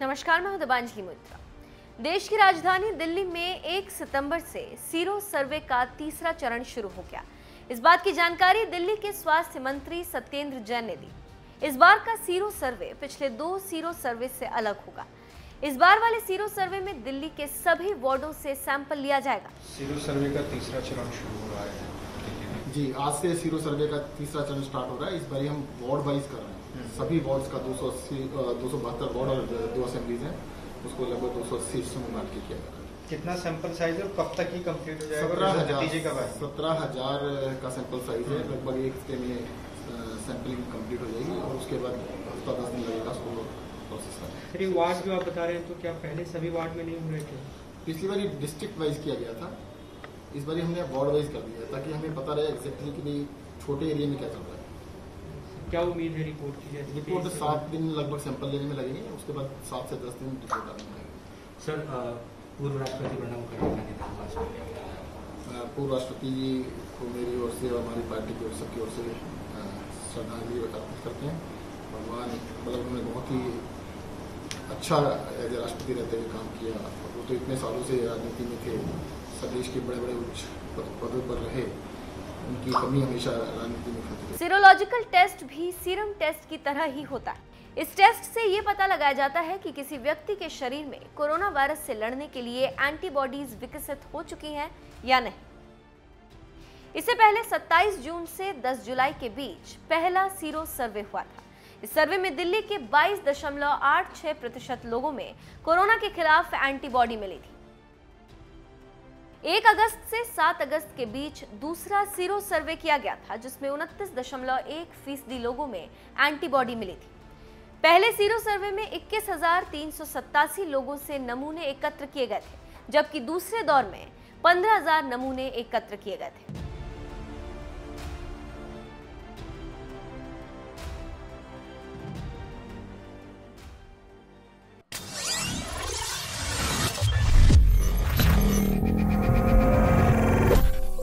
नमस्कार, मैं हूँ दिबांजलि मित्रा देश की राजधानी दिल्ली में 1 सितंबर से सीरो सर्वे का तीसरा चरण शुरू हो गया। इस बात की जानकारी दिल्ली के स्वास्थ्य मंत्री सत्येंद्र जैन ने दी। इस बार का सीरो सर्वे पिछले दो सीरो सर्वे से अलग होगा। इस बार वाले सीरो सर्वे में दिल्ली के सभी वार्डो से सैंपल लिया जाएगा। सीरो सर्वे का तीसरा चरण शुरू हो रहा है। जी आज से सीरो सर्वे का तीसरा चरण स्टार्ट हो रहा है। इस बार हम वार्ड वाइज कर रहे हैं। सभी वार्ड्स का दो सौ अस्सी दो सौ बहत्तर वार्ड और दो असेंबलीज हैं। उसको लगभग दो सौ अस्सी हिस्सों में बांट के किया जा रहा है। कितना सैंपल साइज़ है कब तक ही कंप्लीट हो जाएगा? सत्रह हज़ार सत्रह हज़ार का सैंपल साइज़ है। लगभग एक हफ़्ते में सैंपलिंग कंप्लीट हो जाएगी और उसके बाद हफ़्ता दस दिन लगेगा उसको प्रोसेस। वार्ड जो आप बता रहे हैं तो क्या पहले सभी वार्ड में नहीं हो रहे थे? पिछली बार ये डिस्ट्रिक्ट वाइज किया गया था। इस बार हमने वार्ड वाइज कर दिया ताकि हमें पता रहे एग्जैक्टली कि भाई छोटे एरिया में क्या चल रहा है। क्या उम्मीद है रिपोर्ट की? रिपोर्ट सात दिन लगभग सैंपल लेने में लगेंगे उसके बाद सात से दस दिन रिपोर्ट आने में लगेगी। सर पूर्व राष्ट्रपति प्रणब मुखर्जी पूर्व राष्ट्रपति जी को मेरी ओर से और हमारी पार्टी की ओर सबकी ओर से श्रद्धांजलि अर्पित करते हैं। भगवान मतलब उन्होंने बहुत ही अच्छा एज ए राष्ट्रपति रहते हुए काम किया। वो तो इतने सालों से राजनीति में थे। सब देश के बड़े बड़े उच्च पदों पर रहे, उनकी कमी हमेशा राजनीति में सीरोलॉजिकल टेस्ट भी सीरम टेस्ट की तरह ही होता है। इस टेस्ट से ये पता लगाया जाता है कि किसी व्यक्ति के शरीर में कोरोना वायरस से लड़ने के लिए एंटीबॉडीज विकसित हो चुकी हैं या नहीं। इससे पहले 27 जून से 10 जुलाई के बीच पहला सीरो सर्वे हुआ था। इस सर्वे में दिल्ली के 22.86 प्रतिशत लोगों में कोरोना के खिलाफ एंटीबॉडी मिली थी। एक अगस्त से सात अगस्त के बीच दूसरा सीरो सर्वे किया गया था जिसमें उनतीस दशमलव एक फ़ीसदी लोगों में एंटीबॉडी मिली थी। पहले सीरो सर्वे में इक्कीस हज़ार तीन सौ सतासी लोगों से नमूने एकत्र किए गए थे जबकि दूसरे दौर में 15,000 नमूने एकत्र किए गए थे।